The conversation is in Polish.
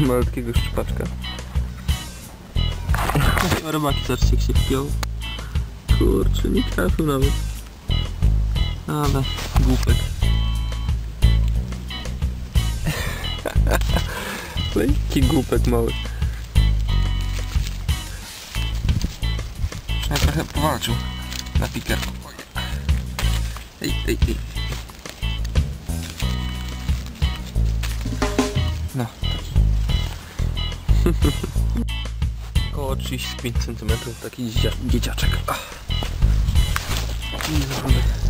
malutkiego szczupaczka. Robaki, zobaczcie jak się wpiął. Kurczę, nie trafił nawet. Ale głupek. Lekki głupek mały. Przynajmniej trochę powalczył na pikerku. Ej, ej, ej. Około 35 cm taki dziedzia- dzieciaczek. Ach. I naprawdę